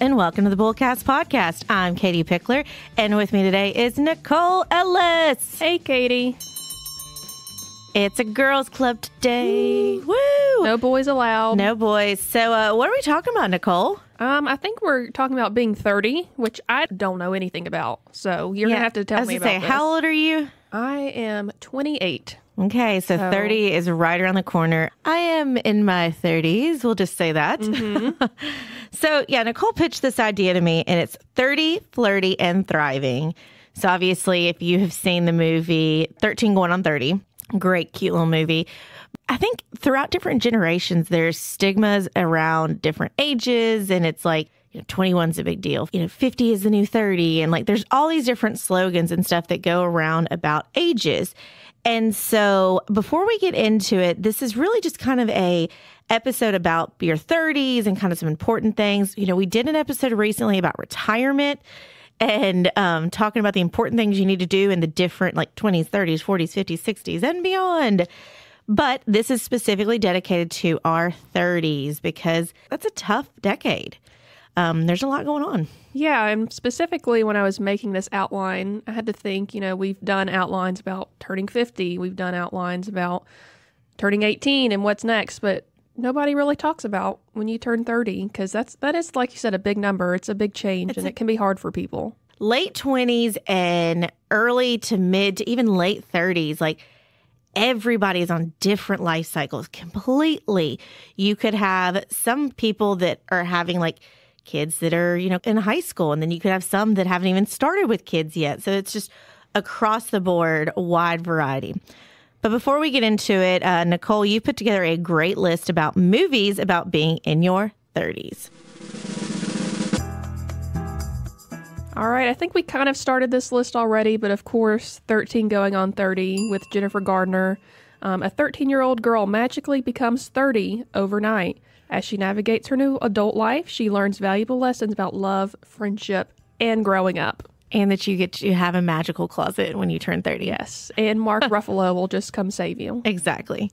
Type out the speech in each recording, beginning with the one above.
and welcome to the Bullcast Podcast. I'm Katie Pickler, and with me today is Nicole Ellis. Hey, Katie. It's a girls' club today. Woo! No boys allowed. No boys. So, uh, what are we talking about, Nicole? Um, I think we're talking about being 30, which I don't know anything about. So you're Yeah, gonna have to tell I was me about say, this. how old are you? I am 28. Okay, so So- 30 is right around the corner. I am in my 30s. We'll just say that. Mm-hmm. so, yeah, Nicole pitched this idea to me, and it's 30, flirty, and thriving. So, obviously, if you have seen the movie 13 Going on 30, great, cute little movie. I think throughout different generations, there's stigmas around different ages, and it's like, you know, 21's a big deal. You know, 50 is the new 30. And like, there's all these different slogans and stuff that go around about ages. And so before we get into it, this is really just kind of a episode about your 30s and kind of some important things. You know, we did an episode recently about retirement and um, talking about the important things you need to do in the different like 20s, 30s, 40s, 50s, 60s, and beyond. But this is specifically dedicated to our 30s because that's a tough decade. Um, there's a lot going on. Yeah, and specifically when I was making this outline, I had to think, you know, we've done outlines about turning 50, we've done outlines about turning 18 and what's next, but nobody really talks about when you turn 30 because that's that is like you said a big number. It's a big change and it can be hard for people. late 20s and early to mid to even late 30s like everybody's on different life cycles completely you could have some people that are having like kids that are you know in high school and then you could have some that haven't even started with kids yet so it's just across the board wide variety but before we get into it uh, nicole you put together a great list about movies about being in your 30s All right, I think we kind of started this list already, but of course, 13 going on 30 with Jennifer Gardner. Um, a 13 year old girl magically becomes 30 overnight. As she navigates her new adult life, she learns valuable lessons about love, friendship, and growing up. and that you get to have a magical closet when you turn 30 Yes, and Mark Ruffalo will just come save you. Exactly.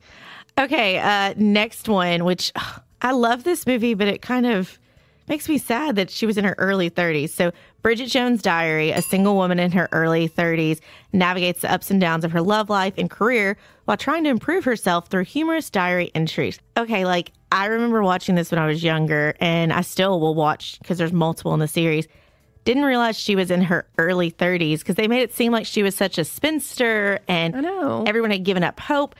Okay, uh, next one, which ugh, I love this movie, but it kind of makes me sad that she was in her early 30s. So, Bridget Jones' Diary, a single woman in her early 30s, navigates the ups and downs of her love life and career while trying to improve herself through humorous diary entries. Okay, like I remember watching this when I was younger, and I still will watch because there's multiple in the series. Didn't realize she was in her early 30s because they made it seem like she was such a spinster and everyone had given up hope.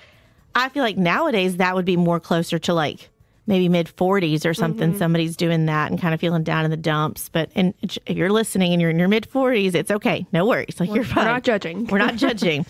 I feel like nowadays that would be more closer to like maybe mid 40s or something. Mm-hmm. Somebody's doing that and kind of feeling down in the dumps. But and if you're listening and you're in your mid 40s, it's okay. No worries. Like you're fine. We're not judging. We're not judging.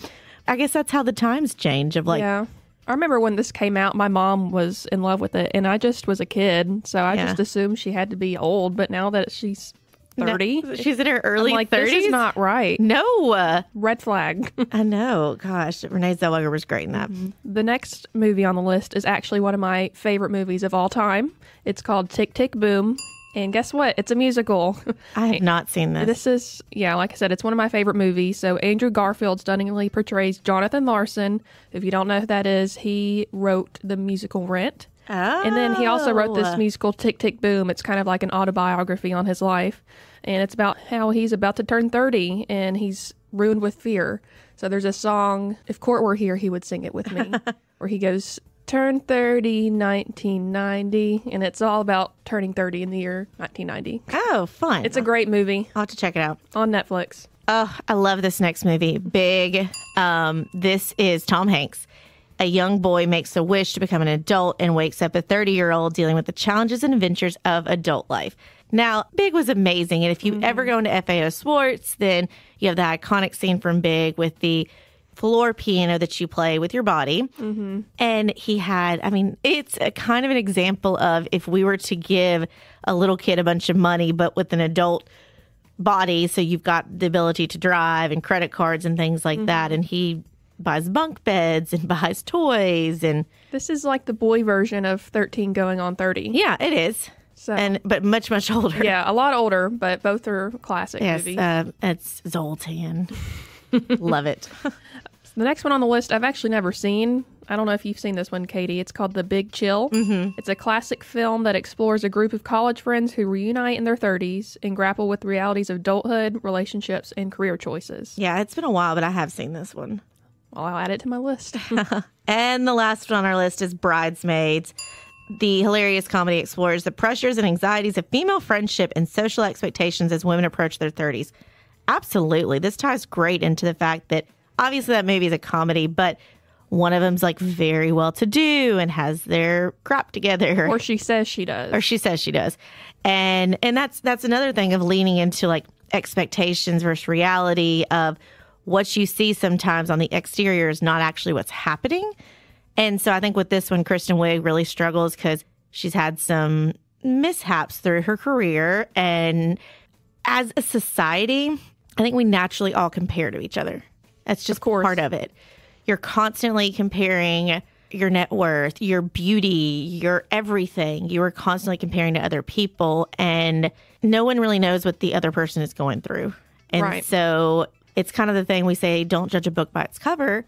I guess that's how the times change. Of like, yeah. I remember when this came out, my mom was in love with it, and I just was a kid, so I Yeah. just assumed she had to be old. But now that she's no, 30, she's in her early I'm like, 30s. this is not right. no, Red flag. I know. Gosh, Renee Zellweger was great in that. Mm-hmm. the next movie on the list is actually one of my favorite movies of all time. It's called Tick Tick Boom. And guess what? It's a musical. I have not seen this. this is, yeah, like I said, it's one of my favorite movies. So Andrew Garfield stunningly portrays Jonathan Larson. If you don't know who that is, he wrote the musical Rent. And then he also wrote this Oh. musical Tick Tick Boom. It's kind of like an autobiography on his life. And it's about how he's about to turn 30 and he's ruined with fear. So there's a song, if Court were here, he would sing it with me, where he goes, Turn 30, 1990. And it's all about turning 30 in the year 1990. Oh, fun. It's a great movie I'll have to check it out. on Netflix. Oh, I love this next movie. Big. Um, this is Tom Hanks. A young boy makes a wish to become an adult and wakes up a 30 year old dealing with the challenges and adventures of adult life. Now, Big was amazing. And if you ever go into FAO Schwarz, then you have the iconic scene from Big with the floor piano that you play with your body. Mm-hmm. And he had, I mean, it's a kind of an example of if we were to give a little kid a bunch of money, but with an adult body so you've got the ability to drive and credit cards and things like that and he buys bunk beds and buys toys and This is like the boy version of 13 going on 30. yeah it is So, and but much much older yeah, a lot older, but both are classic yes movies. uh, it's Zoltar love it The next one on the list I've actually never seen. I don't know if you've seen this one, Katie. It's called The Big Chill. Mm-hmm. It's a classic film that explores a group of college friends who reunite in their 30s and grapple with the realities of adulthood, relationships, and career choices. Yeah, it's been a while, but I have seen this one. Well, I'll add it to my list. And the last one on our list is Bridesmaids. The hilarious comedy explores the pressures and anxieties of female friendship and social expectations as women approach their 30s. Absolutely. This ties great into the fact that obviously that movie is a comedy, but one of them's like very well to do and has their crap together or she says she does. or she says she does and and that's that's another thing of leaning into like expectations versus reality of what you see sometimes on the exterior is not actually what's happening and so i think with this one kristen wiig really struggles because she's had some mishaps through her career and as a society i think we naturally all compare to each other that's just course. part of it you're constantly comparing your net worth, your beauty, your everything. You are constantly comparing to other people, and no one really knows what the other person is going through. And Right. so it's kind of the thing we say don't judge a book by its cover.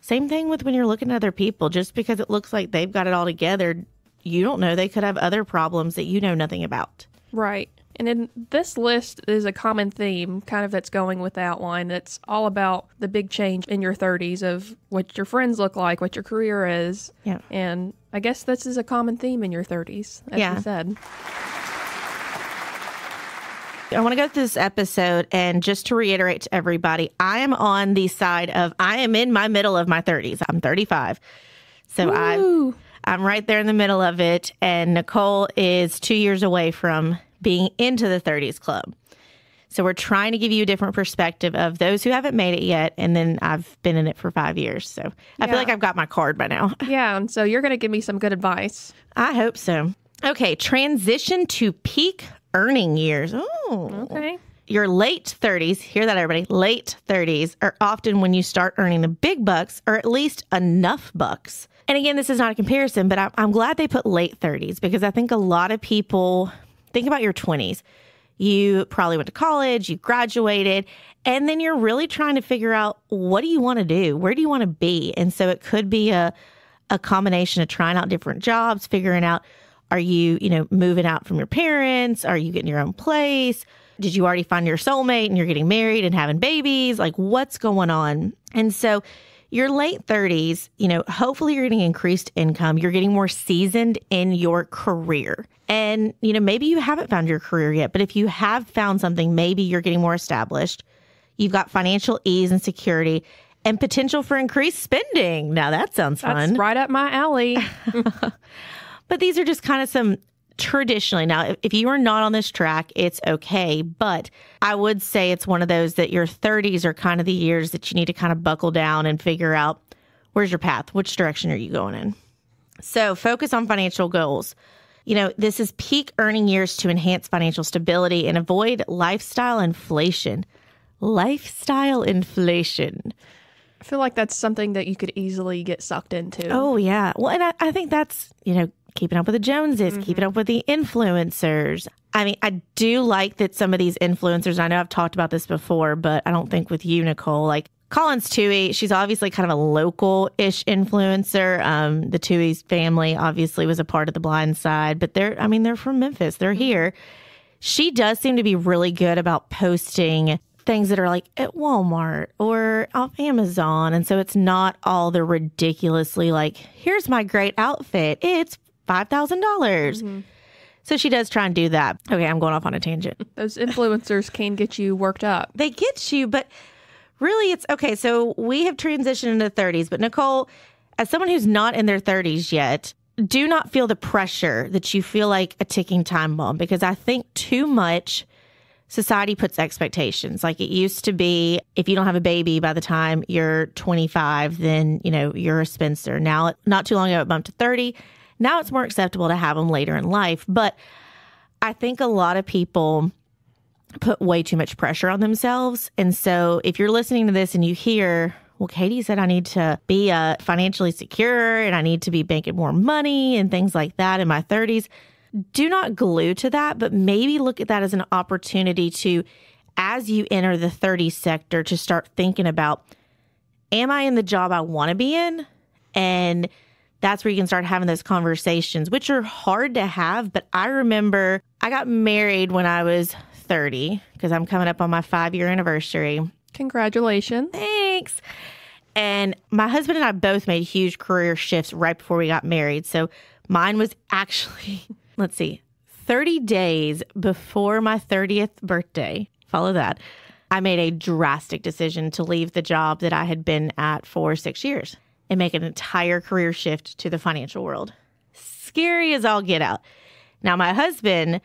Same thing with when you're looking at other people. Just because it looks like they've got it all together, you don't know. They could have other problems that you know nothing about. Right. And then this list is a common theme, kind of that's going with the outline. That's all about the big change in your 30s of what your friends look like, what your career is. Yeah. And I guess this is a common theme in your 30s, as Yeah. you said. I want to go through this episode and just to reiterate to everybody, I am on the side of I am in my middle of my 30s. I'm 35. So I. I'm right there in the middle of it and Nicole is 2 years away from being into the 30s club. So we're trying to give you a different perspective of those who haven't made it yet and then I've been in it for 5 years. So I Yeah. feel like I've got my card by now. Yeah. And so you're going to give me some good advice. I hope so. Okay, transition to peak earning years. Oh. Okay. Your late 30s, hear that everybody, late 30s are often when you start earning the big bucks or at least enough bucks. And again, this is not a comparison, but I'm, I'm glad they put late 30s because I think a lot of people think about your 20s. You probably went to college, you graduated, and then you're really trying to figure out what do you want to do? Where do you want to be? And so it could be a a combination of trying out different jobs, figuring out are you, you know, moving out from your parents? Are you getting your own place? Did you already find your soulmate and you're getting married and having babies? Like what's going on? And so your late 30s, you know, hopefully you're getting increased income, you're getting more seasoned in your career. And, you know, maybe you haven't found your career yet, but if you have found something, maybe you're getting more established. You've got financial ease and security and potential for increased spending. Now that sounds That's fun. right up my alley. But these are just kind of some traditionally. Now, if, you are not on this track, it's okay. But I would say it's one of those that your 30s are kind of the years that you need to kind of buckle down and figure out where's your path? Which direction are you going in? So focus on financial goals. You know, this is peak earning years to enhance financial stability and avoid lifestyle inflation. Lifestyle inflation. I feel like that's something that you could easily get sucked into. Oh yeah. Well, and I, I think that's you know keeping up with the Joneses, keeping up with the influencers. I mean, I do like that some of these influencers. I know I've talked about this before, but I don't think with you, Nicole. Like Collins Tuohy, she's obviously kind of a local-ish influencer. Um, the Tuohy's family obviously was a part of the Blind Side, but they're I mean they're from Memphis. They're here. She does seem to be really good about posting things that are like at Walmart or off Amazon. And so it's not all the ridiculously like, here's my great outfit. It's $5,000. dollars mm-hmm. So she does try and do that. Okay, I'm going off on a tangent. Those influencers can get you worked up. they get you, but really it's okay. So we have transitioned into 30s, but Nicole, as someone who's not in their 30s yet, do not feel the pressure that you feel like a ticking time bomb because I think too much society puts expectations. Like it used to be if you don't have a baby by the time you're 25, then, you know, you're a spinster. Now, not too long ago, it bumped to 30. Now it's more acceptable to have them later in life. But I think a lot of people put way too much pressure on themselves. And so if you're listening to this and you hear, well, Katie said I need to be uh, financially secure and I need to be banking more money and things like that in my 30s, do not glue to that, but maybe look at that as an opportunity to, as you enter the 30 sector, to start thinking about, am I in the job I want to be in? And that's where you can start having those conversations, which are hard to have. But I remember I got married when I was 30 because I'm coming up on my five year anniversary. Congratulations. Thanks. And my husband and I both made huge career shifts right before we got married. So mine was actually, let's see, 30 days before my 30th birthday. Follow that. I made a drastic decision to leave the job that I had been at for six years and make an entire career shift to the financial world. Scary as all get out. Now, my husband,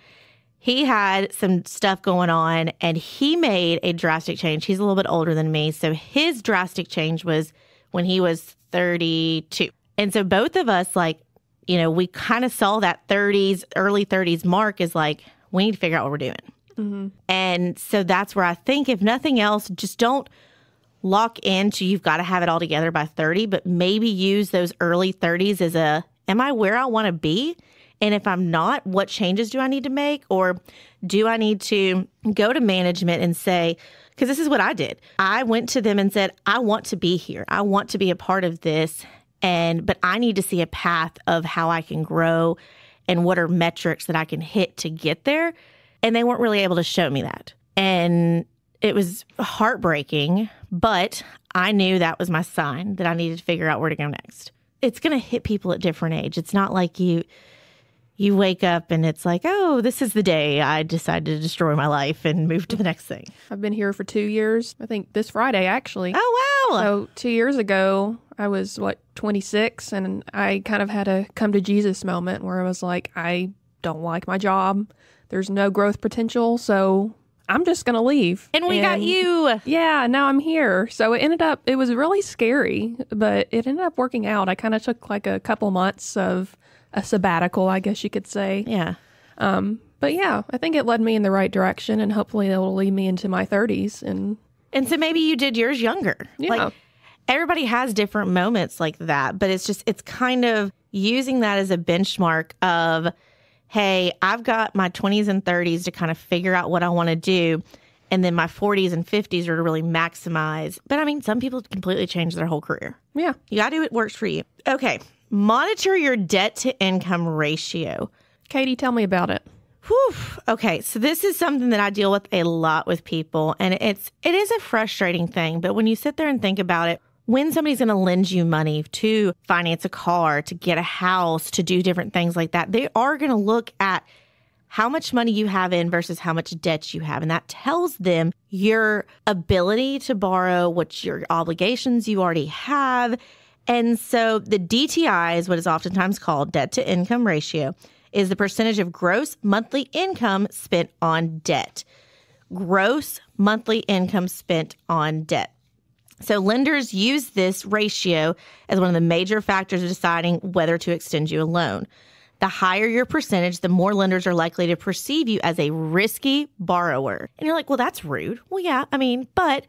he had some stuff going on and he made a drastic change. He's a little bit older than me. So his drastic change was when he was 32. And so both of us, like, you know, we kind of saw that 30s, early 30s mark is like, we need to figure out what we're doing. Mm-hmm. And so that's where I think, if nothing else, just don't lock into you've got to have it all together by 30, but maybe use those early 30s as a, am I where I want to be? And if I'm not, what changes do I need to make? Or do I need to go to management and say, because this is what I did. I went to them and said, I want to be here. I want to be a part of this. And, but I need to see a path of how I can grow and what are metrics that I can hit to get there. And they weren't really able to show me that. And it was heartbreaking, but I knew that was my sign that I needed to figure out where to go next. It's going to hit people at different age. It's not like you you wake up and it's like, "Oh, this is the day I decided to destroy my life and move to the next thing." I've been here for 2 years. I think this Friday actually. Oh, wow. So, 2 years ago, I was what 26 and I kind of had a come to Jesus moment where I was like, I don't like my job. There's no growth potential, so I'm just going to leave. And we got you. Yeah, now I'm here. So it ended up, it was really scary, but it ended up working out. I kind of took like a couple months of a sabbatical, I guess you could say. Yeah. Um, but yeah, I think it led me in the right direction and hopefully it will lead me into my 30s. And, And so maybe you did yours younger. Yeah. Like everybody has different moments like that, but it's just, it's kind of using that as a benchmark of, hey, I've got my 20s and 30s to kind of figure out what I want to do. And then my 40s and 50s are to really maximize. But I mean, some people completely change their whole career. yeah, You got to do what works for you. Okay. Monitor your debt to income ratio. Katie, tell me about it. Whew. Okay, so this is something that I deal with a lot with people, and it's it is a frustrating thing. But when you sit there and think about it, when somebody's going to lend you money to finance a car, to get a house, to do different things like that, they are going to look at how much money you have in versus how much debt you have. And that tells them your ability to borrow, what your obligations you already have. And so the DTI is what is oftentimes called debt to income ratio, is the percentage of gross monthly income spent on debt. Gross monthly income spent on debt. So lenders use this ratio as one of the major factors of deciding whether to extend you a loan. The higher your percentage, the more lenders are likely to perceive you as a risky borrower. And you're like, well, that's rude. Well, yeah, I mean, but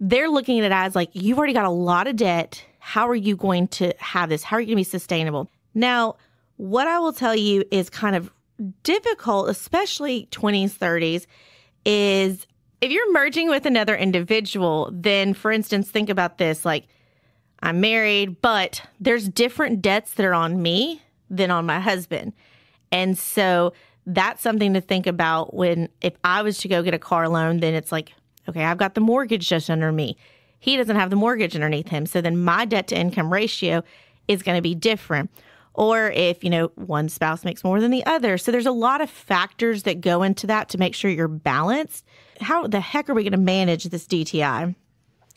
they're looking at it as like, you've already got a lot of debt. How are you going to have this? How are you going to be sustainable? Now, what I will tell you is kind of difficult, especially 20s, 30s, is if you're merging with another individual, then for instance, think about this like, I'm married, but there's different debts that are on me than on my husband. And so that's something to think about when if I was to go get a car loan, then it's like, okay, I've got the mortgage just under me. He doesn't have the mortgage underneath him. So then my debt to income ratio is going to be different. Or if, you know, one spouse makes more than the other. So there's a lot of factors that go into that to make sure you're balanced. How the heck are we going to manage this DTI?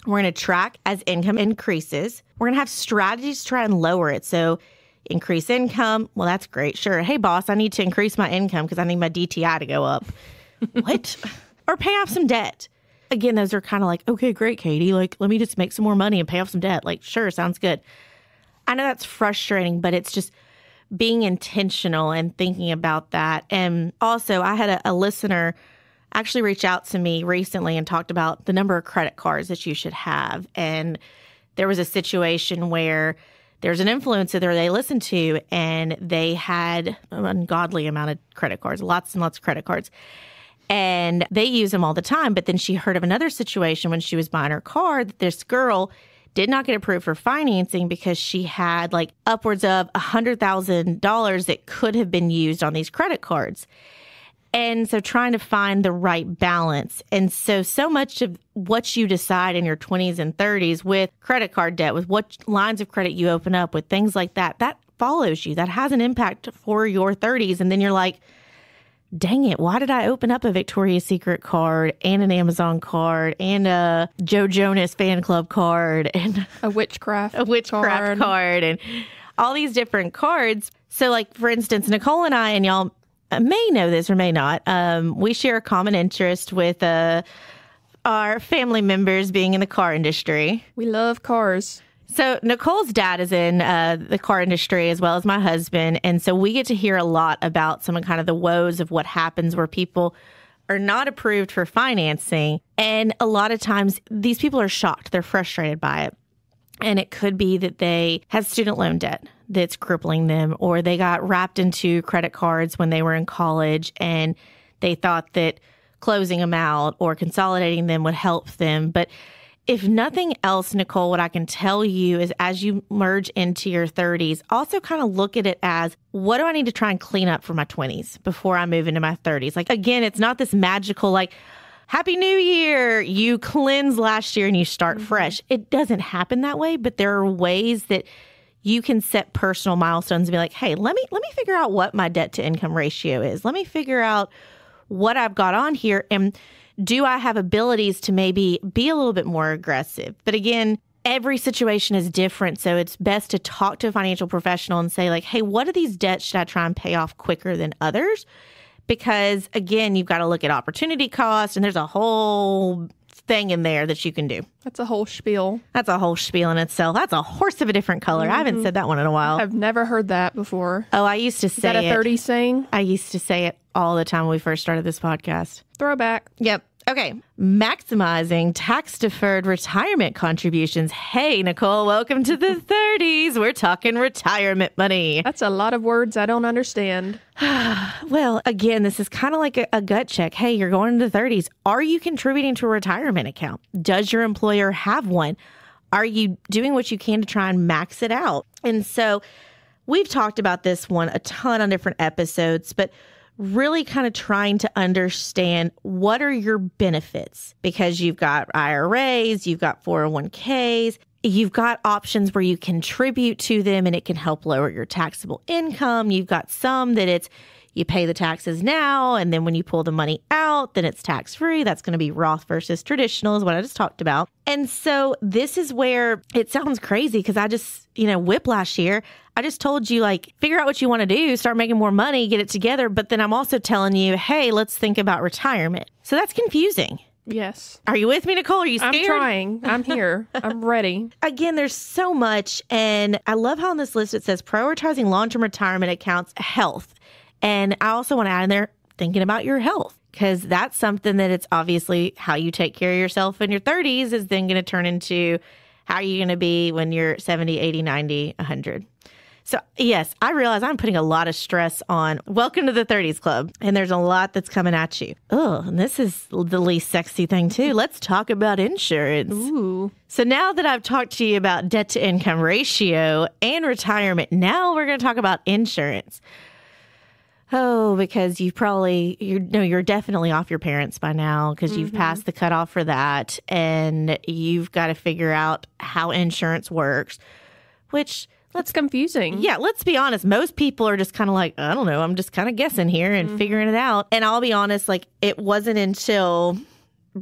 We're going to track as income increases. We're going to have strategies to try and lower it. So increase income. Well, that's great. Sure. Hey, boss, I need to increase my income because I need my DTI to go up. what? or pay off some debt. Again, those are kind of like, okay, great, Katie. Like, let me just make some more money and pay off some debt. Like, sure, sounds good. I know that's frustrating, but it's just being intentional and thinking about that. And also, I had a, a listener actually reach out to me recently and talked about the number of credit cards that you should have. And there was a situation where there's an influencer there they listened to, and they had an ungodly amount of credit cards, lots and lots of credit cards. And they use them all the time. But then she heard of another situation when she was buying her car that this girl did not get approved for financing because she had like upwards of $100,000 that could have been used on these credit cards. And so trying to find the right balance. And so, so much of what you decide in your 20s and 30s with credit card debt, with what lines of credit you open up, with things like that, that follows you. That has an impact for your 30s. And then you're like, dang it, why did I open up a Victoria's Secret card and an Amazon card and a Joe Jonas fan club card and A witchcraft. a witchcraft card. card and all these different cards. So, like for instance, Nicole and I, and y'all may know this or may not, um, we share a common interest with uh, our family members being in the car industry. We love cars. So Nicole's dad is in uh, the car industry as well as my husband, and so we get to hear a lot about some of kind of the woes of what happens where people are not approved for financing, and a lot of times these people are shocked, they're frustrated by it, and it could be that they have student loan debt that's crippling them, or they got wrapped into credit cards when they were in college, and they thought that closing them out or consolidating them would help them, but if nothing else, Nicole, what I can tell you is as you merge into your 30s, also kind of look at it as what do I need to try and clean up for my 20s before I move into my 30s? Like, again, it's not this magical, like, Happy New Year. You cleanse last year and you start mm-hmm. fresh. It doesn't happen that way, but there are ways that you can set personal milestones and be like, hey, let me let me figure out what my debt to income ratio is. Let me figure out what I've got on here and do I have abilities to maybe be a little bit more aggressive? But again, every situation is different. So it's best to talk to a financial professional and say, like, hey, what are these debts should I try and pay off quicker than others? Because again, you've got to look at opportunity cost and there's a whole thing in there that you can do. That's a whole spiel. That's a whole spiel in itself. That's a horse of a different color. I haven't mm-hmm. said that one in a while. I've never heard that before. Oh, I used to Is say that a it. 30 saying? I used to say it all the time when we first started this podcast. Throwback. Yep. Okay. Maximizing tax deferred retirement contributions. Hey, Nicole, welcome to the 30s. We're talking retirement money. That's a lot of words I don't understand. Well, again, this is kind of like a, a gut check. Hey, you're going into the 30s. Are you contributing to a retirement account? Does your employer have one? Are you doing what you can to try and max it out? And so we've talked about this one a ton on different episodes, but really kind of trying to understand what are your benefits because you've got IRAs, you've got 401ks, you've got options where you contribute to them and it can help lower your taxable income. You've got some that it's you pay the taxes now and then when you pull the money out then it's tax free that's going to be roth versus traditional is what i just talked about and so this is where it sounds crazy because i just you know whiplash here i just told you like figure out what you want to do start making more money get it together but then i'm also telling you hey let's think about retirement so that's confusing Yes. are you with me nicole are you scared I'm trying. I'm here. I'm ready. again, there's so much. And I love how on this list it says prioritizing long term retirement accounts, health. And I also want to add in there thinking about your health because that's something that it's obviously how you take care of yourself in your 30s is then going to turn into how are you're going to be when you're 70, 80, 90, 100. So, yes, I realize I'm putting a lot of stress on welcome to the 30s club, and there's a lot that's coming at you. Oh, and this is the least sexy thing, too. Let's talk about insurance. Ooh. So now that I've talked to you about debt to income ratio and retirement, now we're going to talk about insurance. Oh, because you probably you know you're definitely off your parents by now because you've mm-hmm. passed the cutoff for that, and you've got to figure out how insurance works. Which That's confusing. yeah, let's be honest. Most people are just kind of like, I don't know, I'm just kind of guessing here and mm-hmm. figuring it out. And I'll be honest, like, it wasn't until,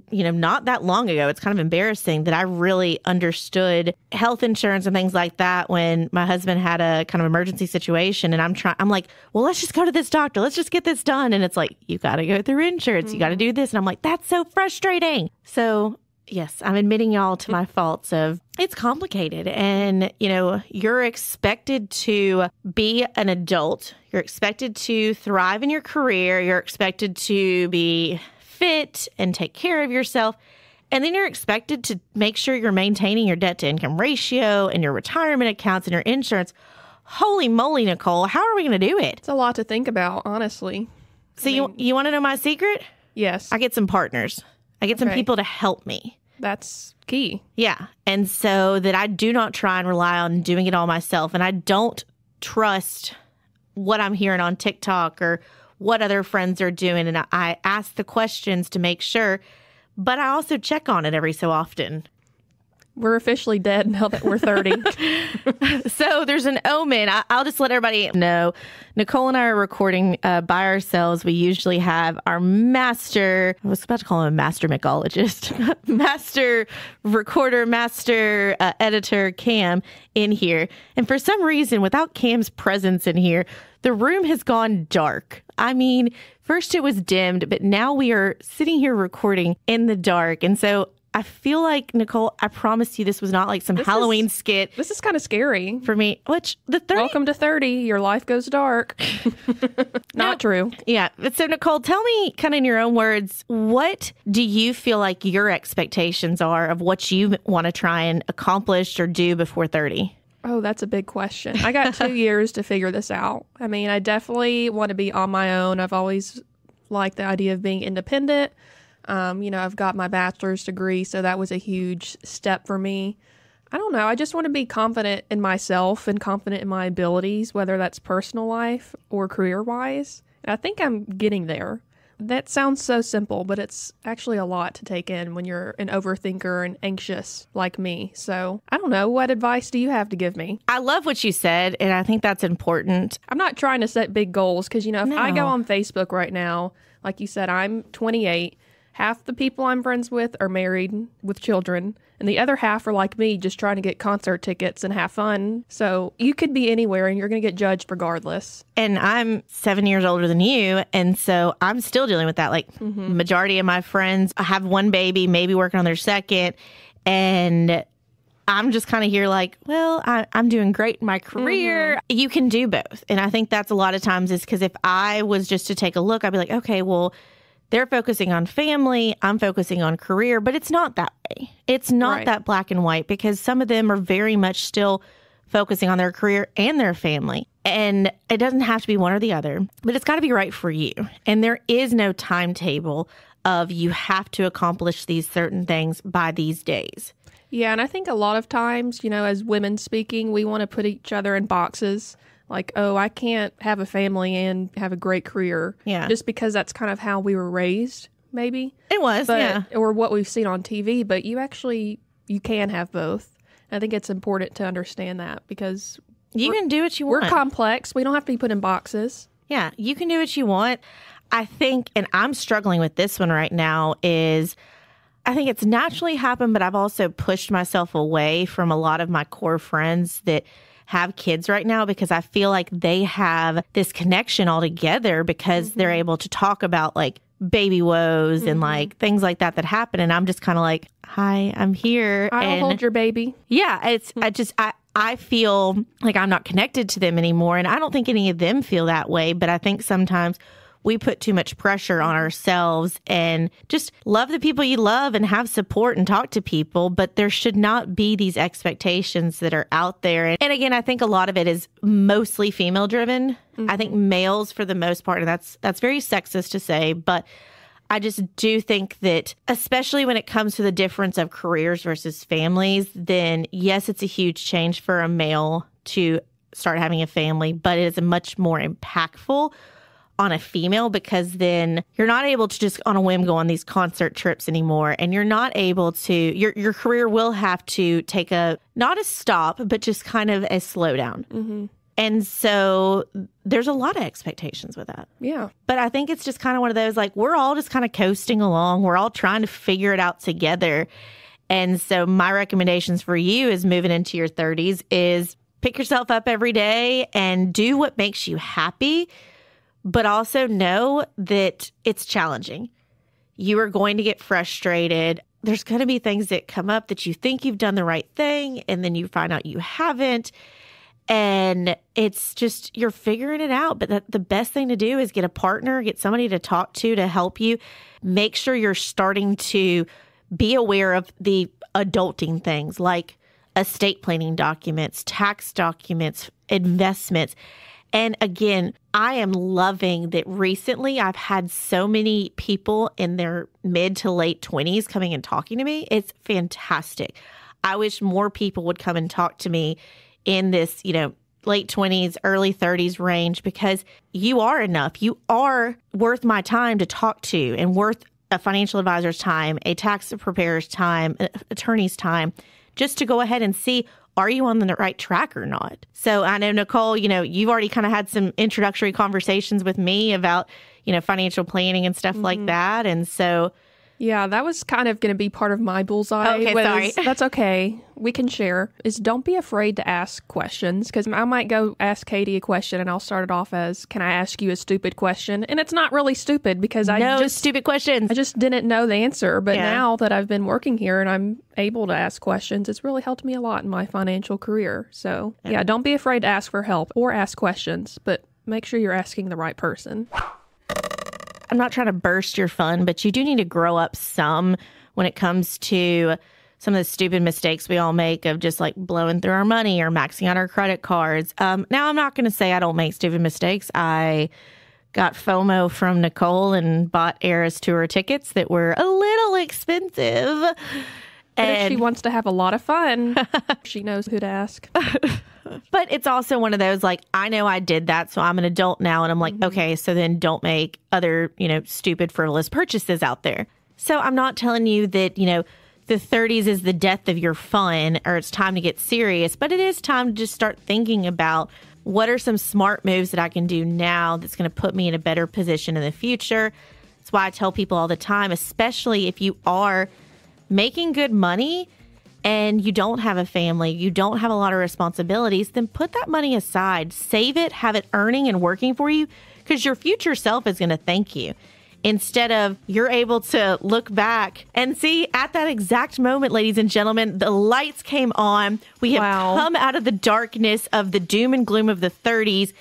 you know, not that long ago, it's kind of embarrassing that I really understood health insurance and things like that when my husband had a kind of emergency situation. And I'm trying, I'm like, well, let's just go to this doctor. Let's just get this done. And it's like, you got to go through insurance. You got to mm-hmm. do this. And I'm like, that's so frustrating. So, Yes, I'm admitting y'all to my faults of it's complicated and you know, you're expected to be an adult. You're expected to thrive in your career. You're expected to be fit and take care of yourself. And then you're expected to make sure you're maintaining your debt to income ratio and your retirement accounts and your insurance. Holy moly, Nicole, how are we going to do it? It's a lot to think about, honestly. So you you want to know my secret? Yes. I get some partners. I get some people to help me. That's key. Yeah. And so that I do not try and rely on doing it all myself. And I don't trust what I'm hearing on TikTok or what other friends are doing. And I ask the questions to make sure, but I also check on it every so often. We're officially dead now that we're 30. so there's an omen. I, will just let everybody know. Nicole and I are recording uh, by ourselves. We usually have our master, I was about to call him a master mycologist, master recorder, master uh, editor, Cam, in here. And for some reason, without Cam's presence in here, the room has gone dark. I mean, first it was dimmed, but now we are sitting here recording in the dark. And so I feel like Nicole, I promised you this was not like some This Halloween is- skit this is kind of scary. for me. Which the 30 Welcome to 30. Your life goes dark. Not true. Yeah. But So Nicole, tell me kind of in your own words, what do you feel like your expectations are of what you want to try and accomplish or do before 30? Oh, that's a big question. I got two years to figure this out. I mean, I definitely want to be on my own. I've always liked the idea of being independent. Um, you know, I've got my bachelor's degree, so that was a huge step for me. I don't know. I just want to be confident in myself and confident in my abilities, whether that's personal life or career wise. And I think I'm getting there. That sounds so simple, but it's actually a lot to take in when you're an overthinker and anxious like me. So I don't know. What advice do you have to give me? I love what you said, and I think that's important. I'm not trying to set big goals because, you know, if I go on Facebook right now, like you said, I'm 28. Half the people I'm friends with are married with children, and the other half are like me, just trying to get concert tickets and have fun. So you could be anywhere and you're going to get judged regardless. And I'm seven years older than you. And so I'm still dealing with that. Like, mm-hmm. majority of my friends have one baby, maybe working on their second. And I'm just kind of here like, well, I, I'm doing great in my career. Mm-hmm. You can do both. And I think that's a lot of times is because if I was just to take a look, I'd be like, okay, well, they're focusing on family, I'm focusing on career, but it's not that way. It's not Right. that black and white because some of them are very much still focusing on their career and their family. And it doesn't have to be one or the other, but it's got to be right for you. And there is no timetable of you have to accomplish these certain things by these days. Yeah, and I think a lot of times, you know, as women speaking, we want to put each other in boxes. Like, oh, I can't have a family and have a great career. Yeah. Just because that's kind of how we were raised, maybe. It was, but yeah. or what we've seen on TV, but you actually you can have both. I think it's important to understand that because You can do what you want. we're complex. We don't have to be put in boxes. Yeah, you can do what you want. I think, and I'm struggling with this one right now, is I think it's naturally happened, but I've also pushed myself away from a lot of my core friends that have kids right now because I feel like they have this connection all together because they're mm-hmm. able to talk about like baby woes and mm-hmm. like things like that that happen. And I'm just kind of like, hi, I'm here. I'll and hold your baby. yeah, it's I just I I feel like I'm not connected to them anymore and I don't think any of them feel that way, but I think sometimes we put too much pressure on mm-hmm. ourselves and just love the people you love and have support and talk to people, but there should not be these expectations that are out there. And again, I think a lot of it is mostly female driven. I think mm-hmm. males for the most part and that's that's very sexist to say, but I just do think that, especially when it comes to the difference of careers versus families, then yes, it's a huge change for a male to start having a family, but it is a much more impactful on a female because then you're not able to just on a whim go on these concert trips anymore and you're not able to your your career will have to take a not a stop but just kind of a slowdown mm-hmm. and so there's a lot of expectations with that Yeah. but I think it's just kind of one of those like we're all just kind of coasting along. We're all trying to figure it out together. And so my recommendations for you is moving into your 30s is pick yourself up every day and do what makes you happy, but also know that it's challenging. You are going to get frustrated. There's going to be things that come up that you think you've done the right thing and then you find out you haven't and it's just you're figuring it out but the, the best thing to do is get a partner get somebody to talk to to help you make sure you're starting to be aware of the adulting things like estate planning documents tax documents investments and again I am loving that recently I've had so many people in their mid to late 20s coming and talking to me. It's fantastic. I wish more people would come and talk to me in this, you know, late 20s, early 30s range because you are enough. You are worth my time to talk to and worth a financial advisor's time, a tax preparer's time, an attorney's time, just to go ahead and see are you on the right track or not? So I know Nicole, you know, you've already kind of had some introductory conversations with me about, you know, financial planning and stuff mm-hmm. like that. And so yeah, that was kind of going to be part of my bullseye. Okay, was, sorry. That's okay. We can share. Is don't be afraid to ask questions because I might go ask Katie a question and I'll start it off as, "Can I ask you a stupid question?" And it's not really stupid because I no just stupid questions. I just didn't know the answer. But yeah. now that I've been working here and I'm able to ask questions, it's really helped me a lot in my financial career. So yeah, yeah don't be afraid to ask for help or ask questions, but make sure you're asking the right person. I'm not trying to burst your fun, but you do need to grow up some when it comes to some of the stupid mistakes we all make of just like blowing through our money or maxing out our credit cards. Um, now, I'm not going to say I don't make stupid mistakes. I got FOMO from Nicole and bought Eras tour tickets that were a little expensive. But and if she wants to have a lot of fun, she knows who to ask. but it's also one of those like I know I did that, so I'm an adult now, and I'm like, mm-hmm. okay, so then don't make other you know stupid frivolous purchases out there. So I'm not telling you that you know the 30s is the death of your fun or it's time to get serious, but it is time to just start thinking about what are some smart moves that I can do now that's going to put me in a better position in the future. That's why I tell people all the time, especially if you are making good money and you don't have a family, you don't have a lot of responsibilities, then put that money aside, save it, have it earning and working for you because your future self is going to thank you. Instead of you're able to look back and see at that exact moment, ladies and gentlemen, the lights came on. We have wow. come out of the darkness of the doom and gloom of the 30s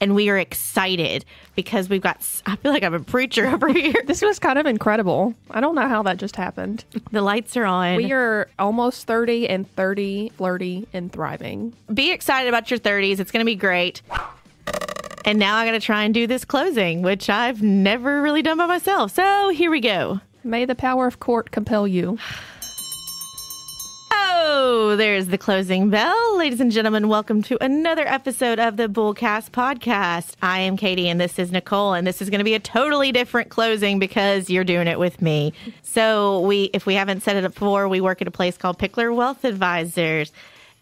and we are excited because we've got I feel like I'm a preacher over here. this was kind of incredible. I don't know how that just happened. The lights are on. We are almost 30 and 30 flirty and thriving. Be excited about your 30s. It's going to be great. And now I got to try and do this closing, which I've never really done by myself. So, here we go. May the power of court compel you. There's the closing bell. Ladies and gentlemen, welcome to another episode of the Bullcast podcast. I am Katie and this is Nicole and this is going to be a totally different closing because you're doing it with me. So, we if we haven't set it up before, we work at a place called Pickler Wealth Advisors.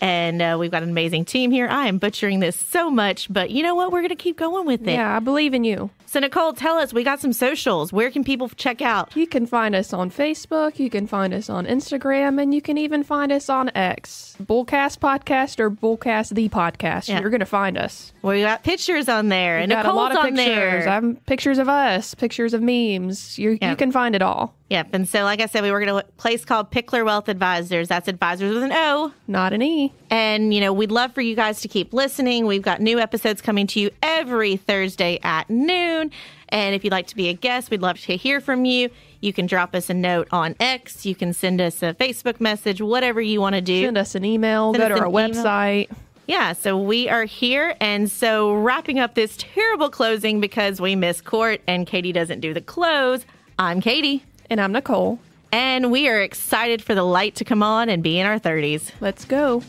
And uh, we've got an amazing team here. I am butchering this so much, but you know what? We're going to keep going with it. Yeah, I believe in you. So, Nicole, tell us, we got some socials. Where can people check out? You can find us on Facebook, you can find us on Instagram, and you can even find us on X. Bullcast Podcast or Bullcast the Podcast. Yeah. You're going to find us. We got pictures on there, and got Nicole's a lot of on pictures. there. I'm pictures of us, pictures of memes. You you can find it all. Yep. And so, like I said, we work at a place called Pickler Wealth Advisors. That's advisors with an O, not an E. And, you know, we'd love for you guys to keep listening. We've got new episodes coming to you every Thursday at noon. And if you'd like to be a guest, we'd love to hear from you. You can drop us a note on X. You can send us a Facebook message, whatever you want to do. Send us an email, send go to our email. website. Yeah, so we are here. And so, wrapping up this terrible closing because we miss court and Katie doesn't do the close, I'm Katie. And I'm Nicole. And we are excited for the light to come on and be in our 30s. Let's go.